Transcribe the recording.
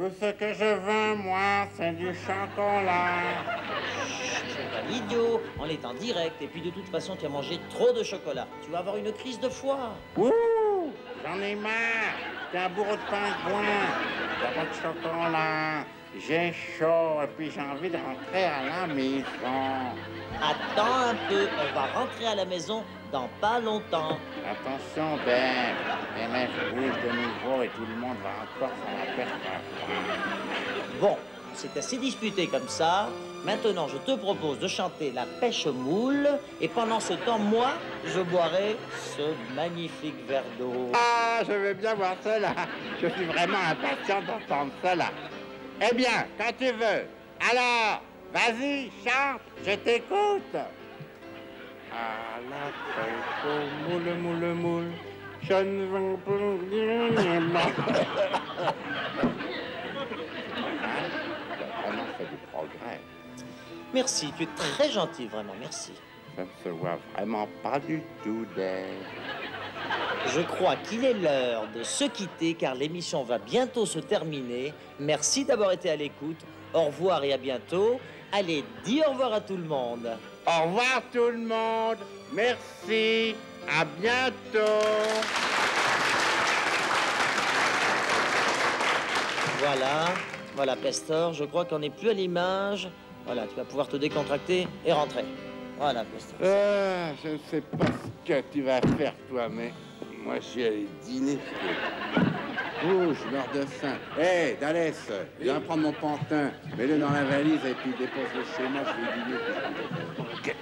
Tout ce que je veux, moi, c'est du chocolat. C'est pas idiot, on est en direct, et puis de toute façon, tu as mangé trop de chocolat. Tu vas avoir une crise de foie. Ouh, j'en ai marre. T'es un bourreau de pingouin. Y'a pas de chocolat. J'ai chaud et puis j'ai envie de rentrer à la maison. Attends un peu, on va rentrer à la maison dans pas longtemps. Attention, Ben. Élève bouge de nouveau et tout le monde va encore s'en apercevoir. Bon, c'est assez disputé comme ça. Maintenant, je te propose de chanter la pêche aux moules, et pendant ce temps, moi, je boirai ce magnifique verre d'eau. Ah, je veux bien voir cela. Je suis vraiment impatient d'entendre cela. Eh bien, quand tu veux. Alors, vas-y, chante, je t'écoute. À la pêche aux moules, moule, moule. Je ne veux plus dire Vraiment fait du progrès. Merci, tu es très gentil, vraiment, merci. Ça ne se voit vraiment pas du tout, Dave. Je crois qu'il est l'heure de se quitter car l'émission va bientôt se terminer. Merci d'avoir été à l'écoute. Au revoir et à bientôt. Allez, dis au revoir à tout le monde. Au revoir tout le monde. Merci. À bientôt. Voilà, voilà Pestor, je crois qu'on n'est plus à l'image. Voilà, tu vas pouvoir te décontracter et rentrer. Voilà Pestor. Ah, je ne sais pas ce que tu vas faire, toi, mais moi, je suis allé dîner. Oh, je meurs de faim. Hé, Dalès, viens prendre mon pantin. Mets-le dans la valise et puis dépose-le chez moi, je vais dîner. Ok.